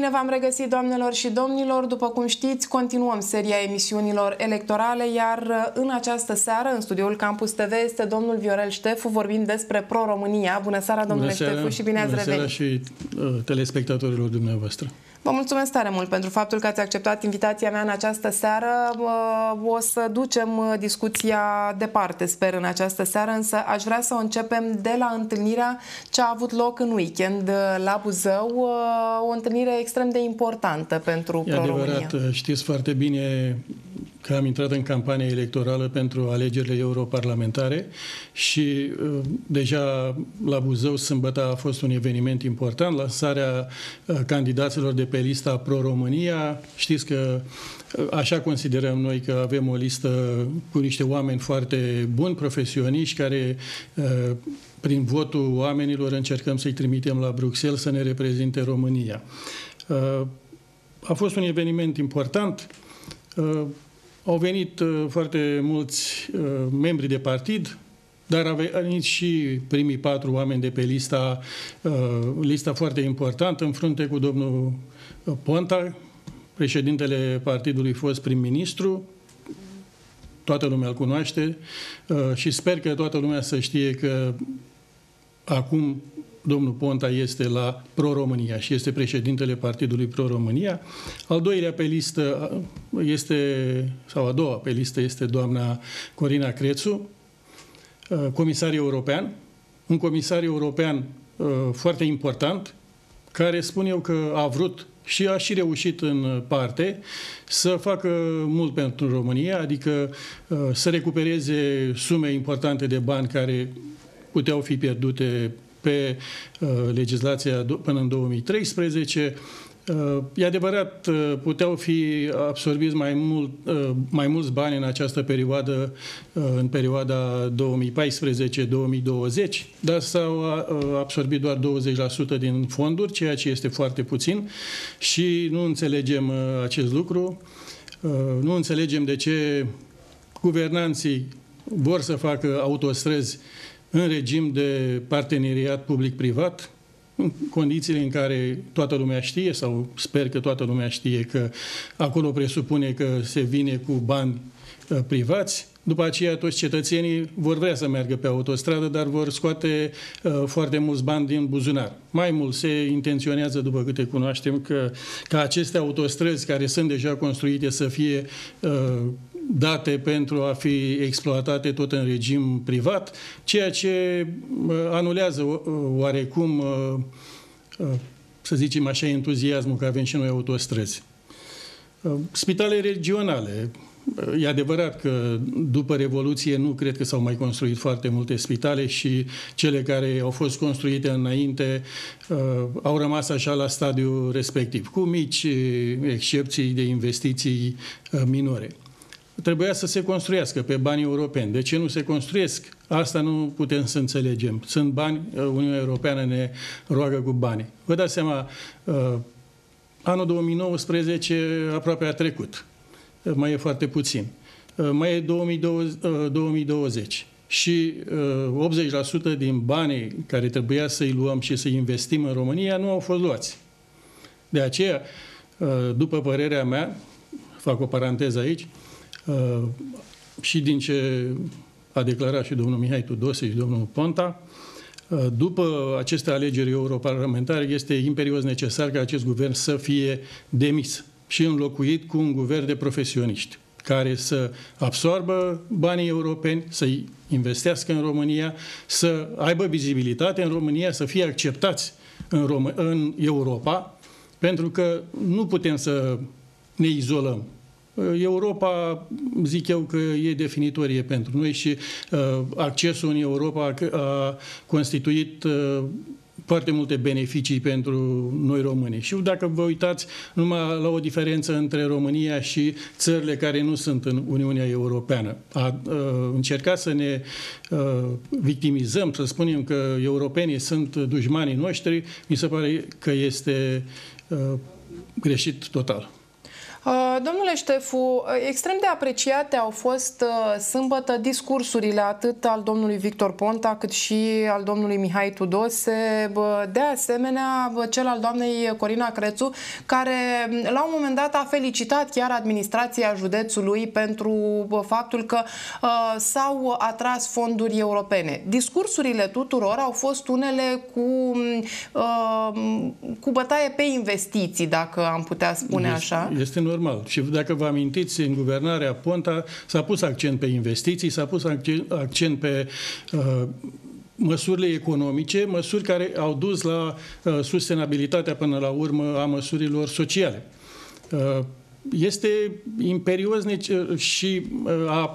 Bine v-am regăsit, doamnelor și domnilor. După cum știți, continuăm seria emisiunilor electorale, iar uh, în această seară, în studioul Campus TV, este domnul Viorel Ștefu. Vorbim despre Pro-România. Bună seara, domnule Bună seara, Ștefu, și bine ați revenit. Bună seara și uh, telespectatorilor dumneavoastră. Vă mulțumesc tare mult pentru faptul că ați acceptat invitația mea în această seară. O să ducem uh, discuția departe, sper, în această seară, însă aș vrea să o începem de la întâlnirea ce a avut loc în weekend uh, la Buzău, uh, o întâlnire extrem de importantă pentru E adevărat, știți foarte bine că am intrat în campania electorală pentru alegerile europarlamentare și uh, deja la Buzău sâmbătă a fost un eveniment important, lansarea uh, candidaților de pe lista Pro-România. Știți că uh, așa considerăm noi că avem o listă cu niște oameni foarte buni, profesioniști, care prin votul oamenilor încercăm să-i trimitem la Bruxelles să ne reprezinte România. A fost un eveniment important au venit uh, foarte mulți uh, membri de partid, dar au venit și primii patru oameni de pe lista, uh, lista foarte importantă, în frunte cu domnul Ponta, președintele partidului fost prim-ministru, toată lumea îl cunoaște și sper că toată lumea să știe că acum domnul Ponta este la Pro-România și este președintele Partidului Pro-România. Al doilea pe listă este, sau a doua pe listă este doamna Corina Crețu, uh, comisar european, un comisar european uh, foarte important, care spun eu că a vrut și a și reușit în parte să facă mult pentru România, adică uh, să recupereze sume importante de bani care puteau fi pierdute pe uh, legislația până în 2013. Uh, e adevărat, uh, puteau fi absorbiți mai, mult, mai mulți bani în această perioadă, în perioada 2014-2020, dar s-au absorbit doar 20% din fonduri, ceea ce este foarte puțin și nu înțelegem acest lucru. Nu înțelegem de ce guvernanții vor să facă autostrăzi în regim de parteneriat public-privat, în condițiile în care toată lumea știe, sau sper că toată lumea știe că acolo presupune că se vine cu bani uh, privați, după aceea toți cetățenii vor vrea să meargă pe autostradă, dar vor scoate uh, foarte mulți bani din buzunar. Mai mult se intenționează, după câte cunoaștem, că, ca aceste autostrăzi care sunt deja construite să fie uh, date pentru a fi exploatate tot în regim privat, ceea ce anulează oarecum, să zicem așa, entuziasmul că avem și noi autostrăzi. Spitale regionale, E adevărat că după Revoluție nu cred că s-au mai construit foarte multe spitale și cele care au fost construite înainte uh, au rămas așa la stadiul respectiv, cu mici excepții de investiții uh, minore trebuia să se construiască pe bani europeni. De ce nu se construiesc? Asta nu putem să înțelegem. Sunt bani, uh, Uniunea Europeană ne roagă cu bani. Vă dați seama, uh, anul 2019 aproape a trecut. Uh, mai e foarte puțin. Mai e 2020, 2020 și 80% din banii care trebuia să-i luăm și să-i investim în România nu au fost luați. De aceea, după părerea mea, fac o paranteză aici, Uh, și din ce a declarat și domnul Mihai Tudose și domnul Ponta, uh, după aceste alegeri europarlamentare este imperios necesar ca acest guvern să fie demis și înlocuit cu un guvern de profesioniști care să absorbă banii europeni, să-i investească în România, să aibă vizibilitate în România, să fie acceptați în, Rom- în Europa, pentru că nu putem să ne izolăm. Europa, zic eu că e definitorie pentru noi și uh, accesul în Europa a constituit uh, foarte multe beneficii pentru noi români. Și dacă vă uitați numai la o diferență între România și țările care nu sunt în Uniunea Europeană, a, a încercat să ne a, victimizăm, să spunem că europenii sunt dușmanii noștri, mi se pare că este a, greșit total. Uh, domnule Ștefu, uh, extrem de apreciate au fost uh, sâmbătă discursurile atât al domnului Victor Ponta cât și al domnului Mihai Tudose, de asemenea cel al doamnei Corina Crețu, care la un moment dat a felicitat chiar administrația județului pentru faptul că s-au atras fonduri europene. Discursurile tuturor au fost unele cu, cu bătaie pe investiții, dacă am putea spune este, așa. Este normal. Și dacă vă amintiți, în guvernarea Ponta s-a pus accent pe investiții, s-a pus accent pe uh, măsurile economice, măsuri care au dus la uh, sustenabilitatea până la urmă a măsurilor sociale. Uh, este imperios și uh,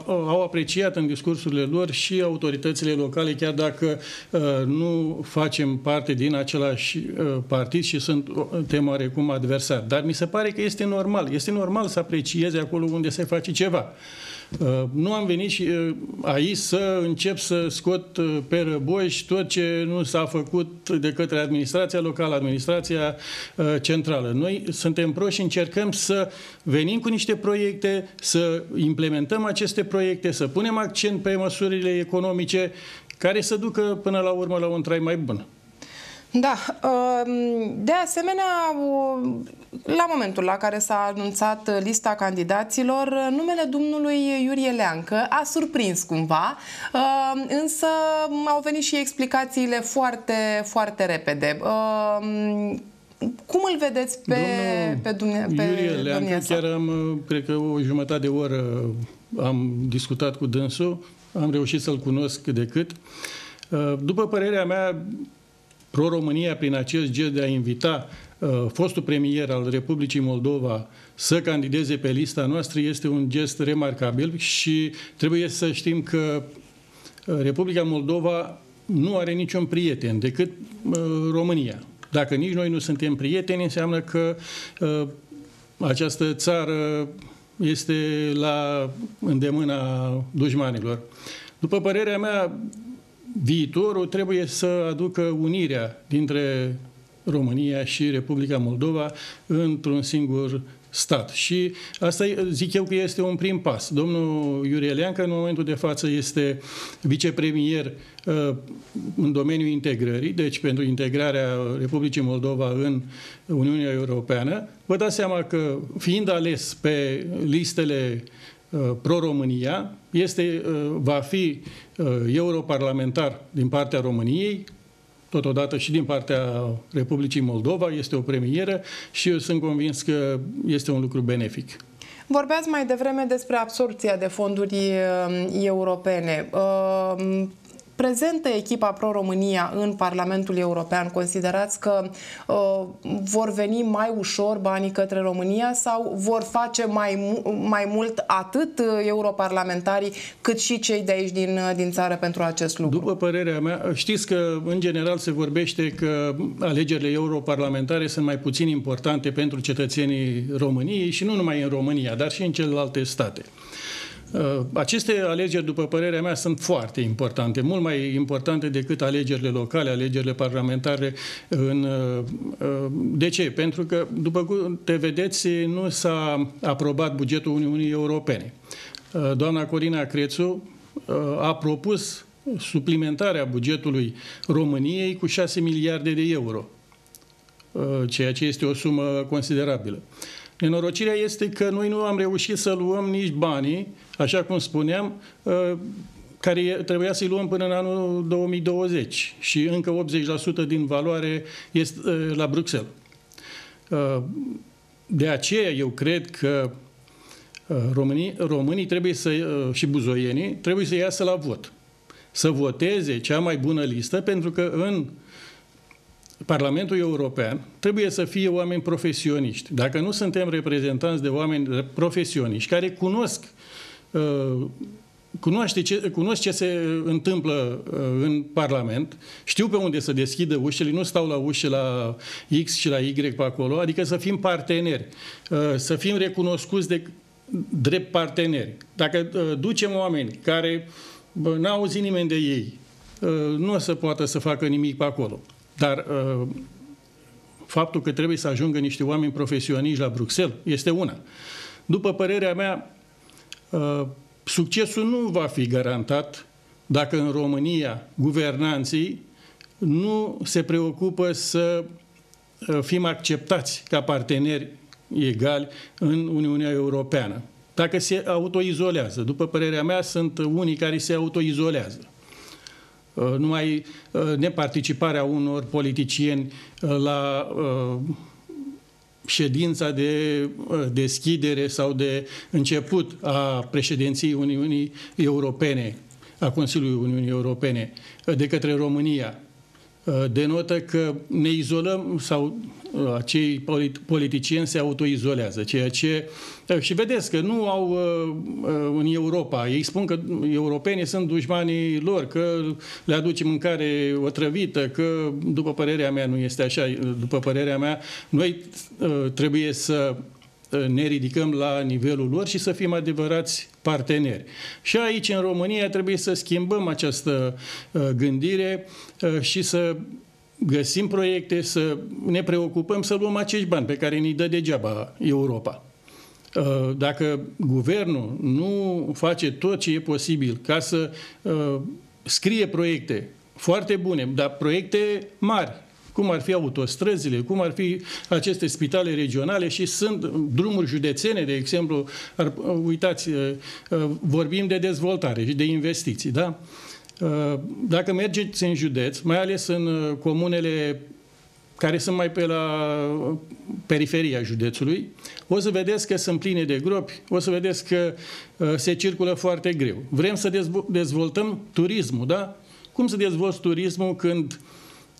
au apreciat în discursurile lor și autoritățile locale, chiar dacă uh, nu facem parte din același uh, partid și sunt temoare cum adversari. Dar mi se pare că este normal. Este normal să aprecieze acolo unde se face ceva. Uh, nu am venit și uh, aici să încep să scot uh, pe răboși tot ce nu s-a făcut de către administrația locală, administrația centrală. Noi suntem proști și încercăm să venim cu niște proiecte, să implementăm aceste proiecte, să punem accent pe măsurile economice care să ducă până la urmă la un trai mai bun. Da. Um, de asemenea, la momentul la care s-a anunțat lista candidaților, numele domnului Iurie Leancă a surprins cumva, um, însă au venit și explicațiile foarte, foarte repede. Um, cum îl vedeți pe, Domnul pe, dumne, pe Iurie Leancă, chiar am, cred că o jumătate de oră am discutat cu dânsul, am reușit să-l cunosc cât de cât. Uh, după părerea mea, Pro-România, prin acest gest de a invita uh, fostul premier al Republicii Moldova să candideze pe lista noastră, este un gest remarcabil și trebuie să știm că uh, Republica Moldova nu are niciun prieten decât uh, România. Dacă nici noi nu suntem prieteni, înseamnă că uh, această țară este la îndemâna dușmanilor. După părerea mea, viitorul trebuie să aducă unirea dintre România și Republica Moldova într-un singur stat. Și asta zic eu că este un prim pas. Domnul Iurie Leancă în momentul de față este vicepremier uh, în domeniul integrării, deci pentru integrarea Republicii Moldova în Uniunea Europeană. Vă dați seama că fiind ales pe listele Uh, pro-România, este, uh, va fi uh, europarlamentar din partea României, totodată și din partea Republicii Moldova, este o premieră și eu sunt convins că este un lucru benefic. Vorbeați mai devreme despre absorpția de fonduri europene prezentă echipa Pro-România în Parlamentul European, considerați că uh, vor veni mai ușor banii către România sau vor face mai, mai mult atât europarlamentarii cât și cei de aici din, din țară pentru acest lucru? După părerea mea, știți că în general se vorbește că alegerile europarlamentare sunt mai puțin importante pentru cetățenii României și nu numai în România, dar și în celelalte state. Uh, aceste alegeri, după părerea mea, sunt foarte importante, mult mai importante decât alegerile locale, alegerile parlamentare. În, uh, uh, de ce? Pentru că, după cum te vedeți, nu s-a aprobat bugetul Uniunii Europene. Doamna Corina Crețu a propus suplimentarea bugetului României cu 6 miliarde de euro, ceea ce este o sumă considerabilă. Nenorocirea este că noi nu am reușit să luăm nici banii, așa cum spuneam, uh, care trebuia să-i luăm până în anul 2020 și încă 80% din valoare este uh, la Bruxelles. Uh, de aceea eu cred că românii, românii trebuie să, și buzoienii trebuie să iasă la vot. Să voteze cea mai bună listă, pentru că în Parlamentul European trebuie să fie oameni profesioniști. Dacă nu suntem reprezentanți de oameni profesioniști care cunosc uh, cunoaște ce, cunosc ce se întâmplă uh, în Parlament, știu pe unde să deschidă ușile, nu stau la ușă la X și la Y pe acolo, adică să fim parteneri, uh, să fim recunoscuți de drept parteneri. Dacă ducem oameni care n-au auzit nimeni de ei, nu o să poată să facă nimic pe acolo. Dar uh, faptul că trebuie să ajungă niște oameni profesioniști la Bruxelles este una. După părerea mea, uh, succesul nu va fi garantat dacă în România guvernanții nu se preocupă să uh, fim acceptați ca parteneri egali în Uniunea Europeană. Dacă se autoizolează, după părerea mea, sunt unii care se autoizolează. Uh, numai uh, neparticiparea unor politicieni la ședința de deschidere sau de început a președinției Uniunii Europene, a Consiliului Uniunii Europene, de către România, Uh, denotă că ne izolăm sau uh, acei politicieni se autoizolează, ceea ce uh, și vedeți că nu au în Europa, ei spun că europenii sunt dușmanii lor, că le aduce mâncare otrăvită, că după părerea mea nu este așa, după părerea mea noi trebuie să ne ridicăm la nivelul lor și să fim adevărați parteneri. Și aici, în România, trebuie să schimbăm această uh, gândire uh, și să găsim proiecte, să ne preocupăm să luăm acești bani pe care ni dă degeaba Europa. Uh, dacă guvernul nu face tot ce e posibil ca să scrie proiecte foarte bune, dar proiecte mari, cum ar fi autostrăzile, cum ar fi aceste spitale regionale și sunt drumuri județene, de exemplu, ar, uitați, uh, uh, vorbim de dezvoltare și de investiții, da? Uh, dacă mergeți în județ, mai ales în comunele care sunt mai pe la periferia județului, o să vedeți că sunt pline de gropi, o să vedeți că se circulă foarte greu. Vrem să dezvoltăm turismul, da? Cum să dezvolți turismul când uh,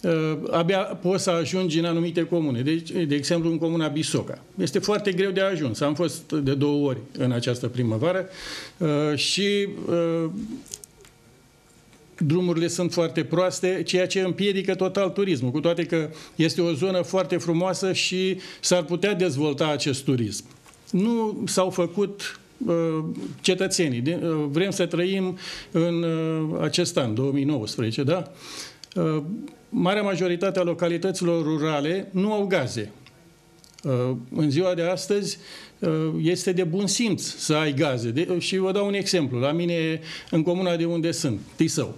Uh, abia poți să ajungi în anumite comune. Deci, de exemplu, în comuna Bisoca. Este foarte greu de ajuns. Am fost de două ori în această primăvară uh, și uh, drumurile sunt foarte proaste, ceea ce împiedică total turismul, cu toate că este o zonă foarte frumoasă și s-ar putea dezvolta acest turism. Nu s-au făcut cetățenii. Vrem să trăim în acest an, 2019, da? marea majoritate a localităților rurale nu au gaze. Uh, în ziua de astăzi uh, este de bun simț să ai gaze. și vă dau un exemplu. La mine, în comuna de unde sunt, Tisău,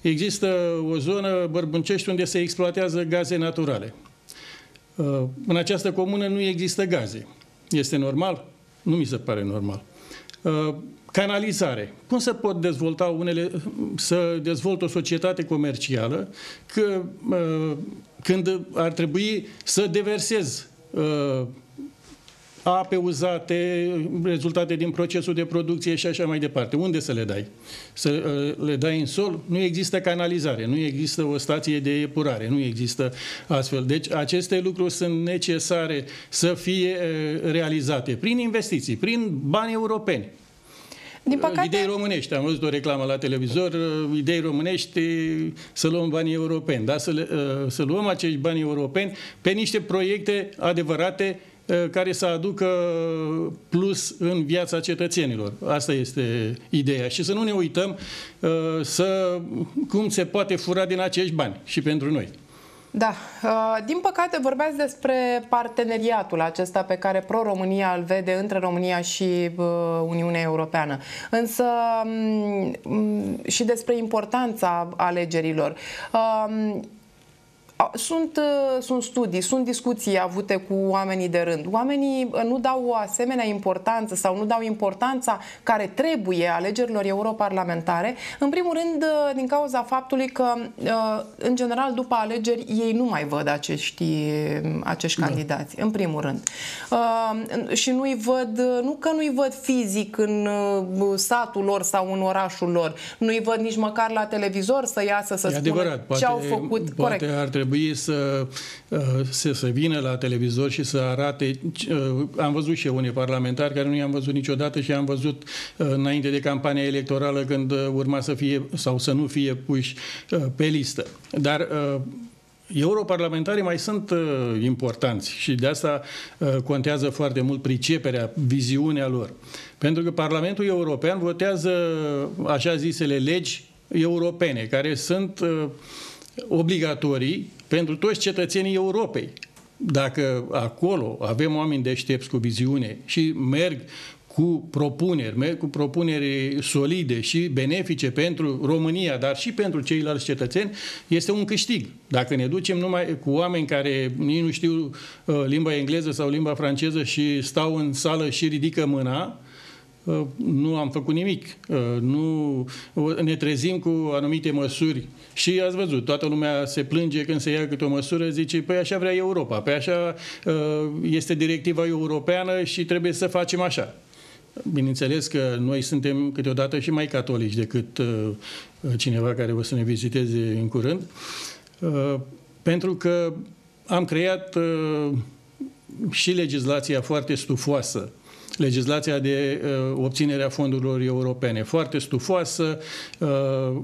există o zonă, Bărbâncești, unde se exploatează gaze naturale. Uh, în această comună nu există gaze. Este normal? Nu mi se pare normal. Canalizare. Cum se pot dezvolta unele, să dezvolt o societate comercială că, când ar trebui să deversez ape uzate, rezultate din procesul de producție și așa mai departe. Unde să le dai? Să le dai în sol? Nu există canalizare, nu există o stație de epurare, nu există astfel. Deci aceste lucruri sunt necesare să fie realizate prin investiții, prin bani europeni. Din păcate... Idei românești. Am văzut o reclamă la televizor, uh, idei românești, să luăm banii europeni. Da? Să, le, uh, să luăm acești bani europeni pe niște proiecte adevărate uh, care să aducă plus în viața cetățenilor. Asta este ideea. Și să nu ne uităm să, cum se poate fura din acești bani și pentru noi. Da, uh, din păcate vorbeați despre parteneriatul acesta pe care Pro-România îl vede între România și uh, Uniunea Europeană. Însă mm, și despre importanța alegerilor. Uh, sunt, uh, sunt studii, sunt discuții avute cu oamenii de rând. Oamenii uh, nu dau o asemenea importanță sau nu dau importanța care trebuie alegerilor europarlamentare, în primul rând uh, din cauza faptului că, în general, după alegeri, ei nu mai văd acești, acești da. candidați, în primul rând. Și nu-i văd, nu că nu-i văd fizic în satul lor sau în orașul lor, nu-i văd nici măcar la televizor să iasă să e spună adevărat, ce au făcut. Poate Corect. ar trebui trebui să, uh, să, să vină la televizor și să arate. Uh, am văzut și eu unii parlamentari care nu i-am văzut niciodată și am văzut uh, înainte de campania electorală când urma să fie sau să nu fie puși pe listă. Dar Europarlamentarii mai sunt uh, importanți și de asta uh, contează foarte mult priceperea, viziunea lor. Pentru că Parlamentul European votează așa zisele legi europene, care sunt uh, obligatorii pentru toți cetățenii Europei. dacă acolo avem oameni deștepți cu viziune și merg cu propuneri, merg cu propuneri solide și benefice pentru România, dar și pentru ceilalți cetățeni, este un câștig. Dacă ne ducem numai cu oameni care nici nu știu uh, limba engleză sau limba franceză și stau în sală și ridică mâna, uh, nu am făcut nimic. Uh, nu ne trezim cu anumite măsuri și ați văzut, toată lumea se plânge când se ia câte o măsură, zice, păi așa vrea Europa, păi așa este directiva europeană și trebuie să facem așa. Bineînțeles că noi suntem câteodată și mai catolici decât uh, cineva care o să ne viziteze în curând, uh, pentru că am creat uh, și legislația foarte stufoasă legislația de uh, obținere a fondurilor europene. Foarte stufoasă, uh,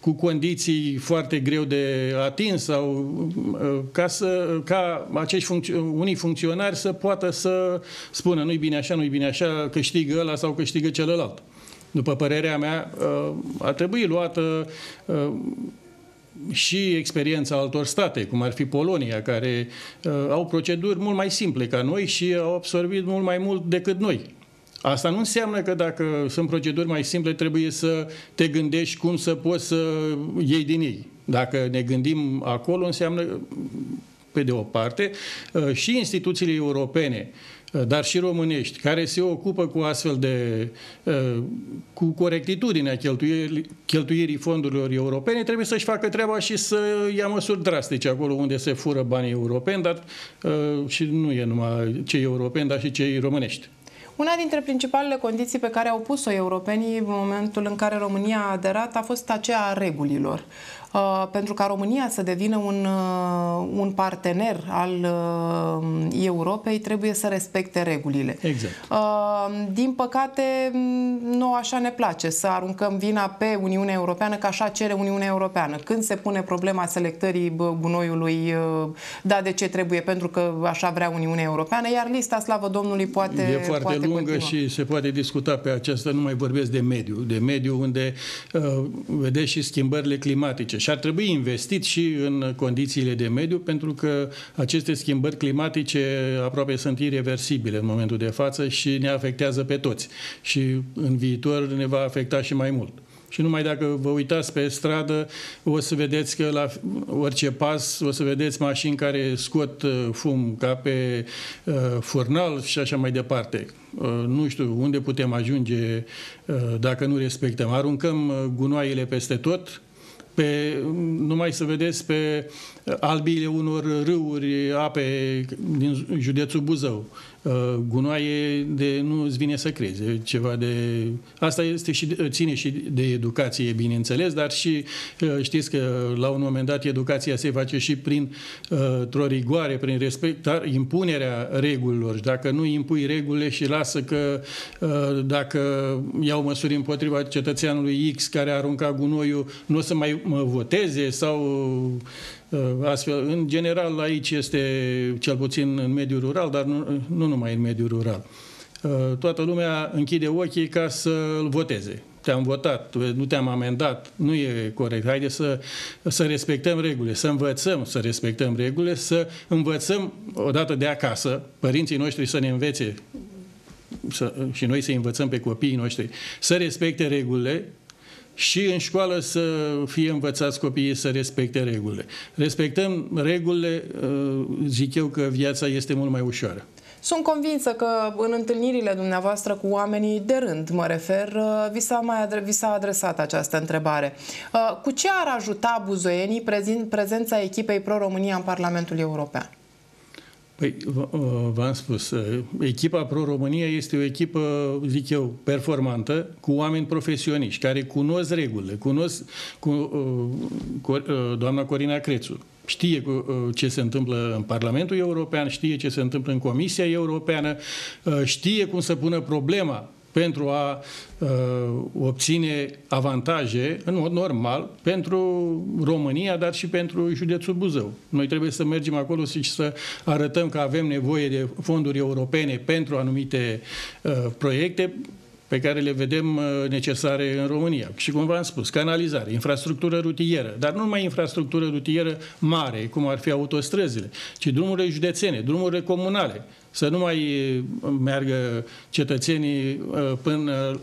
cu condiții foarte greu de atins sau uh, ca, să, ca acești funcț- unii funcționari să poată să spună nu-i bine așa, nu-i bine așa, câștigă ăla sau câștigă celălalt. După părerea mea, uh, ar trebui luată uh, și experiența altor state, cum ar fi Polonia, care au proceduri mult mai simple ca noi și au absorbit mult mai mult decât noi Asta nu înseamnă că dacă sunt proceduri mai simple, trebuie să te gândești cum să poți să iei din ei. Dacă ne gândim acolo, înseamnă, pe de o parte, uh, și instituțiile europene, uh, dar și românești, care se ocupă cu astfel de, uh, cu corectitudinea cheltuirii, cheltuirii fondurilor europene, trebuie să-și facă treaba și să ia măsuri drastice acolo unde se fură banii europeni, dar și nu e numai cei europeni, dar și cei românești. Una dintre principalele condiții pe care au pus-o europenii în momentul în care România a aderat a fost aceea a regulilor. Uh, pentru ca România să devină un, uh, un partener al uh, Europei, trebuie să respecte regulile. Exact. Din păcate, nu așa ne place să aruncăm vina pe Uniunea Europeană, că așa cere Uniunea Europeană. Când se pune problema selectării gunoiului, da, de ce trebuie, pentru că așa vrea Uniunea Europeană, iar lista, slavă Domnului, poate E foarte poate lungă continua. și se poate discuta pe aceasta, nu mai vorbesc de mediu, de mediu unde uh, vedeți și schimbările climatice și ar trebui investit și în condițiile de mediu, pentru că aceste schimbări climatice aproape sunt irreversibile în momentul de față și ne afectează pe toți. Și în viitor ne va afecta și mai mult. Și numai dacă vă uitați pe stradă, o să vedeți că la orice pas, o să vedeți mașini care scot uh, fum ca pe uh, furnal și așa mai departe. Uh, nu știu unde putem ajunge uh, dacă nu respectăm. Aruncăm uh, gunoaiele peste tot, pe, numai să vedeți pe albile unor râuri, ape din județul Buzău. Uh, gunoaie de nu îți vine să crezi. Ceva de... Asta este și, ține și de educație, bineînțeles, dar și uh, știți că la un moment dat educația se face și prin uh, o rigoare, prin respecta, impunerea regulilor. Și dacă nu impui regulile și lasă că dacă iau măsuri împotriva cetățeanului X care a aruncat gunoiul, nu o să mai voteze sau Uh, astfel, în general, aici este cel puțin în mediul rural, dar nu, nu numai în mediul rural. Uh, toată lumea închide ochii ca să-l voteze. Te-am votat, nu te-am amendat, nu e corect. Haide să, să respectăm regulile, să învățăm să respectăm regulile, să învățăm odată de acasă, părinții noștri să ne învețe să, și noi să învățăm pe copiii noștri să respecte regulile, și în școală să fie învățați copiii să respecte regulile. Respectăm regulile, uh, zic eu că viața este mult mai ușoară. Sunt convinsă că în întâlnirile dumneavoastră cu oamenii de rând, mă refer, uh, vi s-a, mai adre- vi s-a adresat această întrebare. Uh, cu ce ar ajuta buzoienii prezența echipei Pro-România în Parlamentul European? Păi, v-am spus, echipa Pro-România este o echipă, zic eu, performantă, cu oameni profesioniști, care cunosc regulile, cunosc cu, cu doamna Corina Crețu, știe ce se întâmplă în Parlamentul European, știe ce se întâmplă în Comisia Europeană, știe cum să pună problema pentru a uh, obține avantaje, în mod normal, pentru România, dar și pentru județul Buzău. Noi trebuie să mergem acolo și să arătăm că avem nevoie de fonduri europene pentru anumite uh, proiecte, pe care le vedem uh, necesare în România. Și cum v-am spus, canalizare, infrastructură rutieră, dar nu numai infrastructură rutieră mare, cum ar fi autostrăzile, ci drumurile județene, drumurile comunale, să nu mai uh, meargă cetățenii uh, până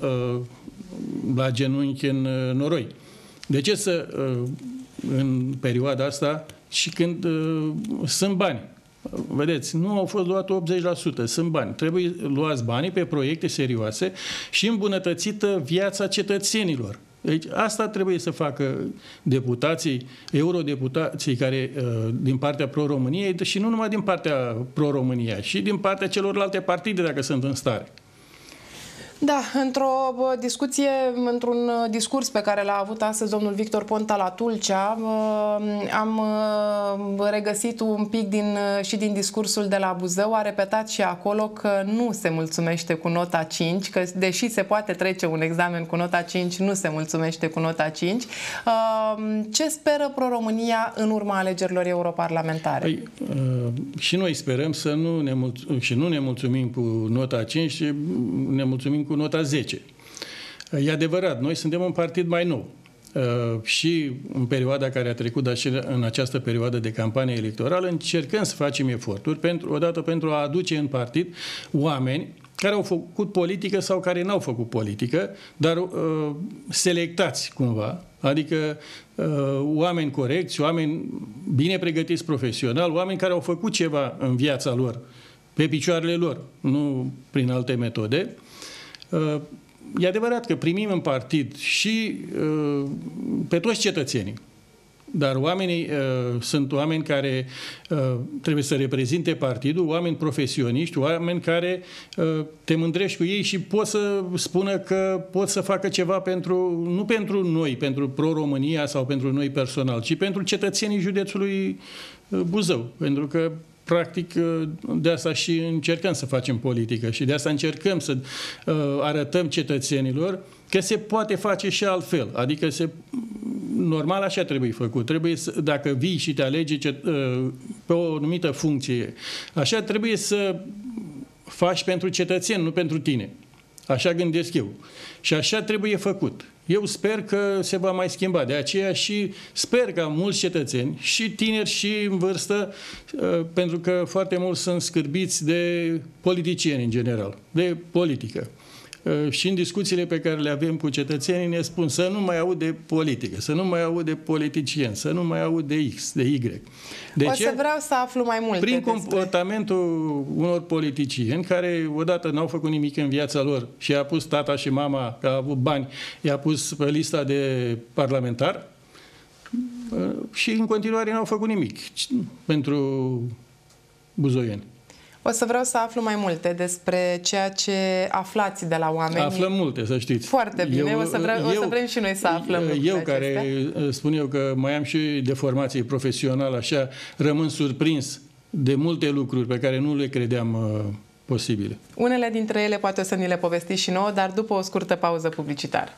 la genunchi în noroi. De ce să, în perioada asta, și când sunt bani, Vedeți, nu au fost luate 80%, sunt bani. Trebuie luați banii pe proiecte serioase și îmbunătățită viața cetățenilor. Deci asta trebuie să facă deputații, eurodeputații care uh, din partea pro-României și nu numai din partea pro-România, și din partea celorlalte partide dacă sunt în stare. Da, într-o discuție, într-un uh, discurs pe care l-a avut astăzi domnul Victor Ponta la Tulcea, uh, am uh, regăsit un pic din, și din discursul de la Buzău, a repetat și acolo că nu se mulțumește cu nota 5, că deși se poate trece un examen cu nota 5, nu se mulțumește cu nota 5. Ce speră Pro-România în urma alegerilor europarlamentare? Păi, și noi sperăm să nu ne, mulțumim, și nu ne mulțumim cu nota 5, ne mulțumim cu nota 10. E adevărat, noi suntem un partid mai nou. Uh, și în perioada care a trecut, dar și în această perioadă de campanie electorală, încercăm să facem eforturi, pentru, odată pentru a aduce în partid oameni care au făcut politică sau care n-au făcut politică, dar uh, selectați cumva, adică uh, oameni corecți, oameni bine pregătiți profesional, oameni care au făcut ceva în viața lor, pe picioarele lor, nu prin alte metode, Uh, e adevărat că primim în partid și uh, pe toți cetățenii, dar oamenii uh, sunt oameni care uh, trebuie să reprezinte partidul, oameni profesioniști, oameni care uh, te mândrești cu ei și pot să spună că pot să facă ceva pentru, nu pentru noi, pentru pro-România sau pentru noi personal, ci pentru cetățenii județului uh, Buzău. Pentru că practic de asta și încercăm să facem politică și de asta încercăm să uh, arătăm cetățenilor că se poate face și altfel. Adică se, normal așa trebuie făcut. Trebuie să, dacă vii și te alegi ce, uh, pe o anumită funcție, așa trebuie să faci pentru cetățeni, nu pentru tine. Așa gândesc eu. Și așa trebuie făcut. Eu sper că se va mai schimba. De aceea și sper ca mulți cetățeni, și tineri și în vârstă, uh, pentru că foarte mulți sunt scârbiți de politicieni în general, de politică. Uh, și în discuțiile pe care le avem cu cetățenii ne spun să nu mai aud de politică, să nu mai aud de politicieni, să nu mai aud de X, de Y. De o ce? să vreau să aflu mai multe Prin despre... comportamentul unor politicieni care odată n-au făcut nimic în viața lor și a pus tata și mama, că a avut bani, i-a pus pe lista de parlamentar uh, și în continuare n-au făcut nimic pentru buzoieni. O să vreau să aflu mai multe despre ceea ce aflați de la oameni. Aflăm multe, să știți. Foarte bine, eu, o, să vreau, eu, o să vrem și noi să aflăm Eu care acestea. spun eu că mai am și deformație profesională, așa, rămân surprins de multe lucruri pe care nu le credeam uh, posibile. Unele dintre ele poate o să ni le povestiți și nouă, dar după o scurtă pauză publicitară.